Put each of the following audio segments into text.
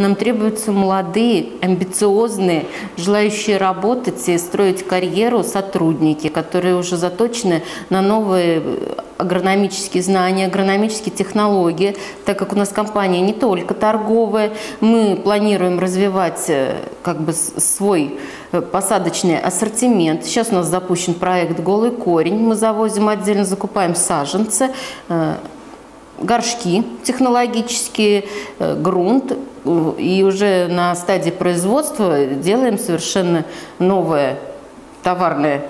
нам требуются молодые, амбициозные, желающие работать и строить карьеру сотрудники, которые уже заточены на новые агрономические знания, агрономические технологии, так как у нас компания не только торговая, мы планируем развивать э, как бы свой э, посадочный ассортимент. Сейчас у нас запущен проект «Голый корень». Мы завозим отдельно, закупаем саженцы, э, горшки технологические, грунт. И уже на стадии производства делаем совершенно новое товарное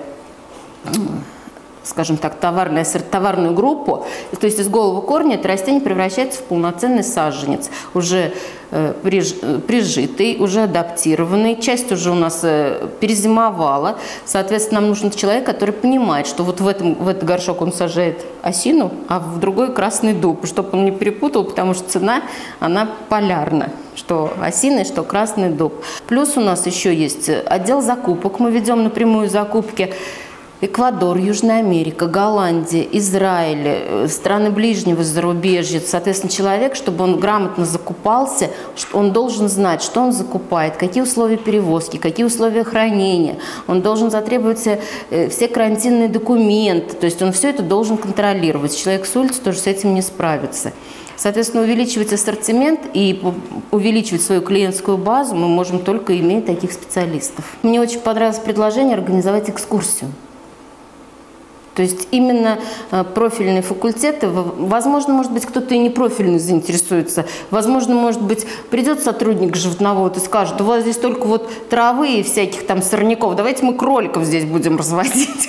скажем так, товарная, товарную группу, то есть из голого корня это растение превращается в полноценный саженец, уже э, приж, прижитый, уже адаптированный, часть уже у нас э, перезимовала, соответственно, нам нужен человек, который понимает, что вот в, этом, в этот горшок он сажает осину, а в другой красный дуб, чтобы он не перепутал, потому что цена, она полярна что осиный, что красный дуб. Плюс у нас еще есть отдел закупок, мы ведем напрямую закупки Эквадор, Южная Америка, Голландия, Израиль, э, страны ближнего зарубежья. Соответственно, человек, чтобы он грамотно закупался, он должен знать, что он закупает, какие условия перевозки, какие условия хранения. Он должен затребовать э, все карантинные документы. То есть он все это должен контролировать. Человек с улицы тоже с этим не справится. Соответственно, увеличивать ассортимент и увеличивать свою клиентскую базу мы можем только иметь таких специалистов. Мне очень понравилось предложение организовать экскурсию. То есть именно э, профильные факультеты, возможно, может быть, кто-то и не профильный заинтересуется. Возможно, может быть, придет сотрудник животновод и скажет, у вас здесь только вот травы и всяких там сорняков, давайте мы кроликов здесь будем разводить.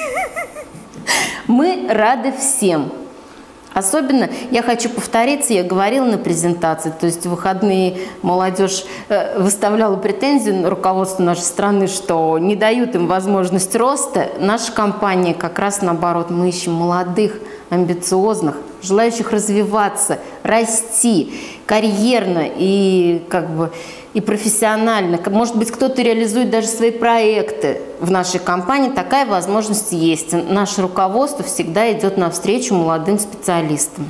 Мы рады всем. Особенно я хочу повториться, я говорила на презентации, то есть в выходные молодежь э, выставляла претензию на руководство нашей страны, что не дают им возможность роста. Наша компания как раз наоборот, мы ищем молодых, амбициозных, желающих развиваться, расти карьерно и как бы и профессионально. Может быть, кто-то реализует даже свои проекты в нашей компании. Такая возможность есть. Наше руководство всегда идет навстречу молодым специалистам.